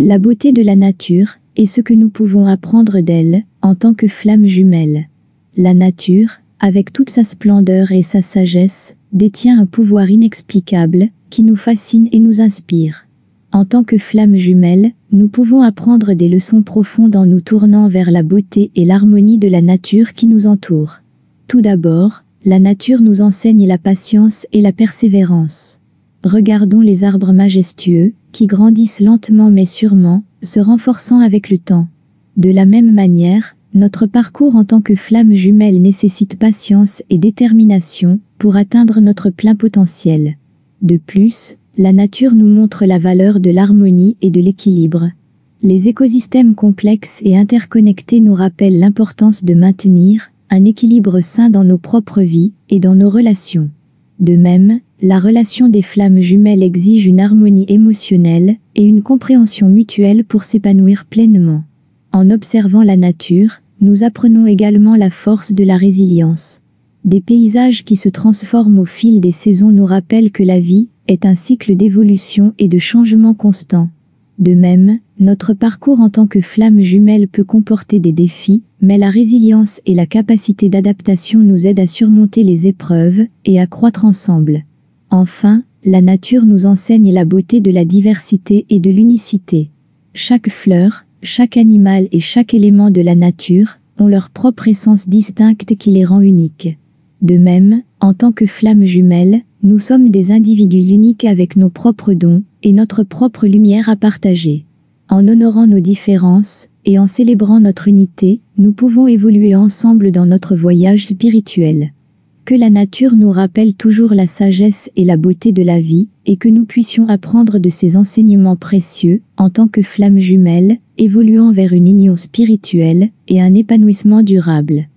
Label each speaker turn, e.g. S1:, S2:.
S1: La beauté de la nature est ce que nous pouvons apprendre d'elle en tant que flammes jumelles. La nature, avec toute sa splendeur et sa sagesse, détient un pouvoir inexplicable qui nous fascine et nous inspire. En tant que flammes jumelles, nous pouvons apprendre des leçons profondes en nous tournant vers la beauté et l'harmonie de la nature qui nous entoure. Tout d'abord, la nature nous enseigne la patience et la persévérance. Regardons les arbres majestueux, qui grandissent lentement mais sûrement, se renforçant avec le temps. De la même manière, notre parcours en tant que flamme jumelle nécessite patience et détermination pour atteindre notre plein potentiel. De plus, la nature nous montre la valeur de l'harmonie et de l'équilibre. Les écosystèmes complexes et interconnectés nous rappellent l'importance de maintenir un équilibre sain dans nos propres vies et dans nos relations. De même, la relation des flammes jumelles exige une harmonie émotionnelle et une compréhension mutuelle pour s'épanouir pleinement. En observant la nature, nous apprenons également la force de la résilience. Des paysages qui se transforment au fil des saisons nous rappellent que la vie est un cycle d'évolution et de changement constant. De même, notre parcours en tant que flamme jumelle peut comporter des défis, mais la résilience et la capacité d'adaptation nous aident à surmonter les épreuves et à croître ensemble. Enfin, la nature nous enseigne la beauté de la diversité et de l'unicité. Chaque fleur, chaque animal et chaque élément de la nature ont leur propre essence distincte qui les rend uniques. De même, en tant que flammes jumelles, nous sommes des individus uniques avec nos propres dons et notre propre lumière à partager. En honorant nos différences et en célébrant notre unité, nous pouvons évoluer ensemble dans notre voyage spirituel. Que la nature nous rappelle toujours la sagesse et la beauté de la vie et que nous puissions apprendre de ces enseignements précieux en tant que flammes jumelles, évoluant vers une union spirituelle et un épanouissement durable.